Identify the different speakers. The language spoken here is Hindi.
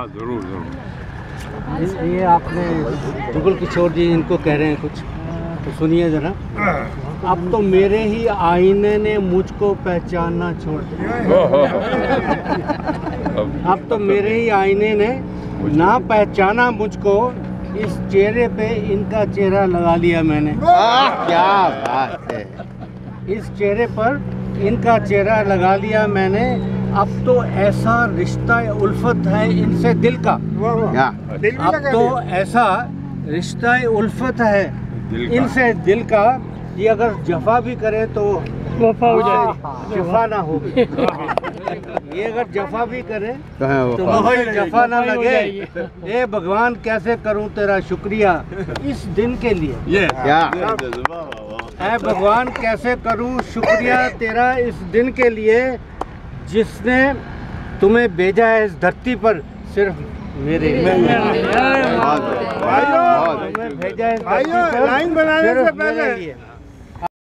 Speaker 1: हाँ, ज़रूर ज़रूर।
Speaker 2: ये आपने जुगल किशोर जी इनको कह रहे हैं कुछ। तो सुनिए जरा। अब तो मेरे ही आईने ने मुझको पहचानना छोड़ दिया।
Speaker 1: अब
Speaker 2: तो मेरे ही आईने ने ना पहचाना मुझको इस चेहरे पे इनका चेहरा लगा लिया मैंने।
Speaker 3: वाह क्या बात है।
Speaker 2: इस चेहरे पर इनका चेहरा लगा लिया मैंने अब तो ऐसा रिश्ता उल्फत है इनसे दिल का।
Speaker 3: क्या
Speaker 2: अब तो ऐसा रिश्ता उल्फत है इनसे दिल का ये अगर जफा भी करे तो वफा हो जाए। जफा ना हो। ये अगर जफा भी करे
Speaker 3: तो है
Speaker 2: तो मुझे जफा ना लगे। ए भगवान कैसे करूँ तेरा शुक्रिया इस दिन के लिए?
Speaker 1: ये
Speaker 2: भगवान कैसे करूँ शुक्रिया तेरा इस दिन के लिए? जिसने तुम्हें भेजा है इस धरती पर सिर्फ़ मेरे तुम्हें भेजा है
Speaker 4: लाइन बनाने से पहले।